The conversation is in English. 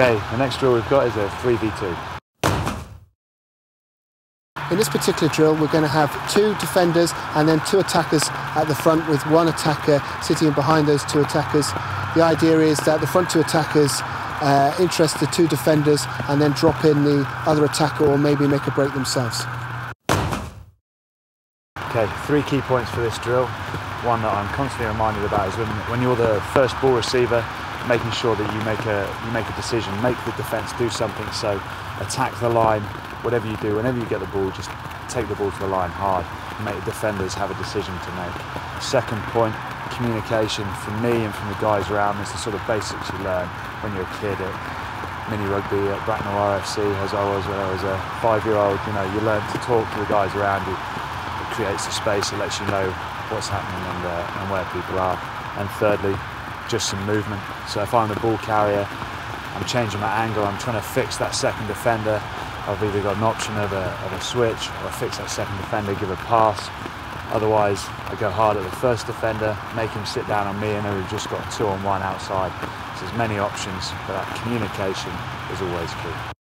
Okay, the next drill we've got is a 3v2. In this particular drill, we're going to have two defenders and then two attackers at the front with one attacker sitting in behind those two attackers. The idea is that the front two attackers uh, interest the two defenders and then drop in the other attacker or maybe make a break themselves. Okay, three key points for this drill. One that I'm constantly reminded about is when, when you're the first ball receiver, making sure that you make a you make a decision, make the defence do something. So attack the line, whatever you do, whenever you get the ball, just take the ball to the line hard. Make the defenders have a decision to make. Second point, communication from me and from the guys around is the sort of basics you learn when you're a kid at mini rugby at Bracknell RFC as I was when I was a five-year-old. You know, you learn to talk to the guys around you. It creates a space. It lets you know what's happening and, uh, and where people are. And thirdly, just some movement. So if I'm the ball carrier, I'm changing my angle, I'm trying to fix that second defender. I've either got an option of a, of a switch or I fix that second defender, give a pass. Otherwise, I go hard at the first defender, make him sit down on me, and then we've just got two on one outside. So there's many options, but that communication is always key.